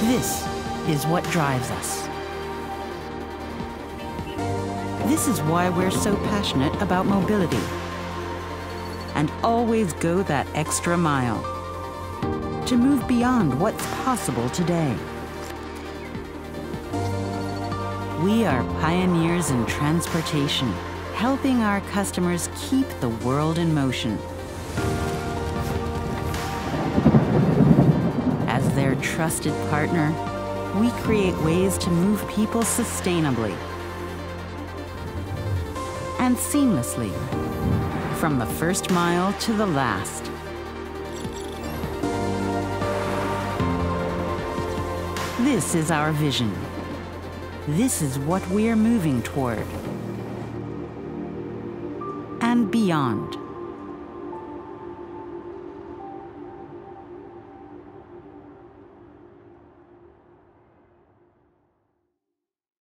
This is what drives us. This is why we're so passionate about mobility and always go that extra mile to move beyond what's possible today. We are pioneers in transportation, helping our customers keep the world in motion. Trusted partner, we create ways to move people sustainably and seamlessly, from the first mile to the last. This is our vision. This is what we're moving toward. And beyond.